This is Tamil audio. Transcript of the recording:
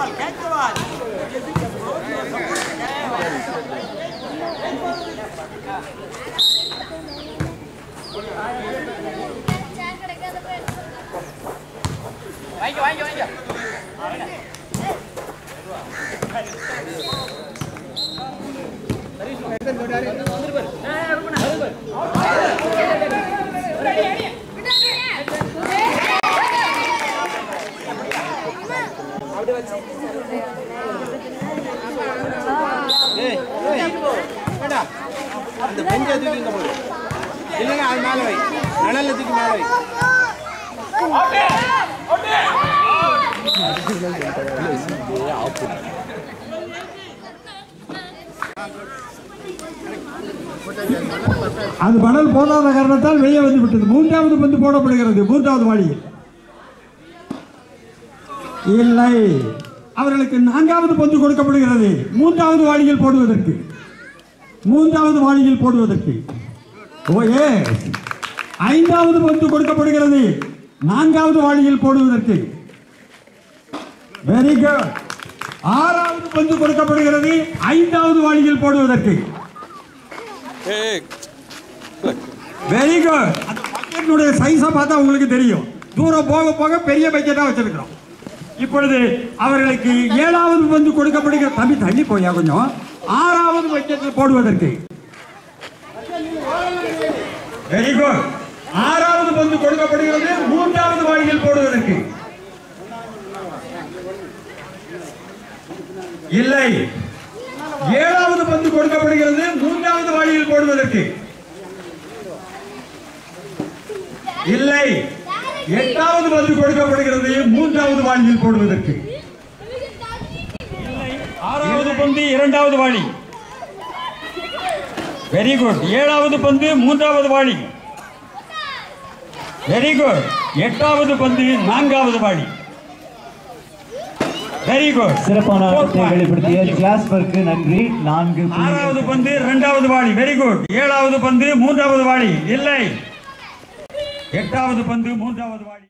one, get the one. Ayo, ayo, ayo. Tadi sudah kan dari nomor berapa? அந்த பெஞ்சை தூக்கி இங்க போடு. இல்லைங்க அது மேலே வை. நிழல்ல தூக்கி மேலே வை. மணல் போதாத காரணத்தால் வெளியே வந்து விட்டது. மூன்றாவது பந்து போடப்படுகிறது மூன்றாவது வாளியில் இல்லை. அவர்களுக்கு நான்காவது பந்து கொடுக்கப்படுகிறது. மூன்றாவது வாளியில் போடுவதற்கு. மூன்றாவது வாளியில் போடுவதற்கு. ஓ ஏ. ஐந்தாவது பந்து கொடுக்கப்படுகிறது. நான்காவது வாளியில் போடுவதற்கு. வெரி குட் ஆறாவது பந்து கொடுக்கப்படுகிறது. ஐந்தாவது வாளியில் போடுவதற்கு. வெரி குட் அந்த பக்கெட்டுடைய சைஸை பார்த்தா உங்களுக்கு தெரியும். தூரம் போக போக பெரிய பக்கெட்டாக வச்சிருக்கிறோம். இப்பொழுது அவர்களுக்கு ஏழாவது பந்து கொடுக்கப்படுகிற தம்பி தள்ளி போயா கொஞ்சம்? ஆறாவது வைக்கத்தில் போடுவதற்கு. வெரி குட் ஆறாவது பந்து கொடுக்கப்படுகிறது மூன்றாவது வாயில் போடுவதற்கு. இல்லை. ஏழாவது பந்து கொடுக்கப்படுகிறது மூன்றாவது வாயில் போடுவதற்கு. இல்லை. எட்டாவது பந்து கொடுக்கப்படுகிறது. மூன்றாவது வாளியில் போடுவதற்கு. ஆறாவது பந்து இரண்டாவது வாளி. வெரி குட் ஏழாவது பந்து மூன்றாவது வாளி. வெரி குட் எட்டாவது பந்து நான்காவது வாளி. வெரி குட் சிறப்பான வெளிப்படுத்திய கிளாஸ்பர்க்கு நன்றி. நான்கு. ஆறாவது பந்து இரண்டாவது வாளி. வெரி குட் ஏழாவது பந்து மூன்றாவது வாளி. இல்லை. எட்டாவது பந்து மூன்றாவது வாடி